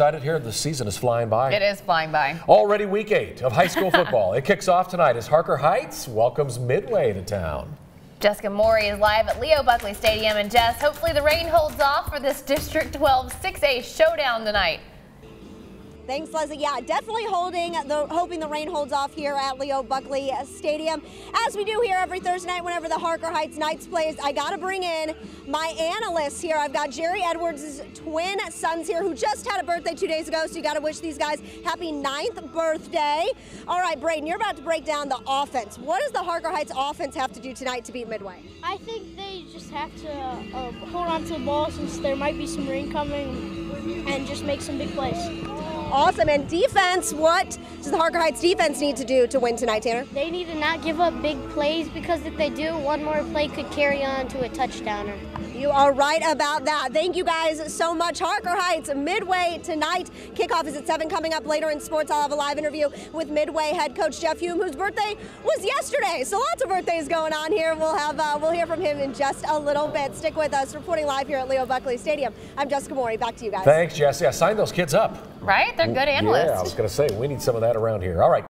excited here. The season is flying by. It is flying by. Already week eight of high school football. it kicks off tonight as Harker Heights welcomes Midway to town. Jessica Maury is live at Leo Buckley Stadium. And Jess, hopefully the rain holds off for this District 12 6A showdown tonight. Thanks, Leslie. Yeah, definitely holding the hoping the rain holds off here at Leo Buckley Stadium. As we do here every Thursday night whenever the Harker Heights Knights plays, I got to bring in my analysts here. I've got Jerry Edwards' twin sons here who just had a birthday two days ago, so you got to wish these guys happy ninth birthday. All right, Brayden, you're about to break down the offense. What does the Harker Heights offense have to do tonight to beat Midway? I think they just have to uh, hold on to the ball since there might be some rain coming and just make some big plays. Awesome. And defense, what does the Harker Heights defense need to do to win tonight, Tanner? They need to not give up big plays because if they do, one more play could carry on to a touchdowner. You are right about that. Thank you guys so much. Harker Heights, Midway tonight. Kickoff is at 7 coming up later in sports. I'll have a live interview with Midway head coach Jeff Hulme, whose birthday was yesterday. So lots of birthdays going on here. We'll have uh, we'll hear from him in just a little bit. Stick with us. Reporting live here at Leo Buckley Stadium. I'm Jessica Maury. Back to you guys. Thanks, Jesse. Yeah, sign those kids up. Right? They're good analysts. Yeah, I was going to say, we need some of that around here. All right.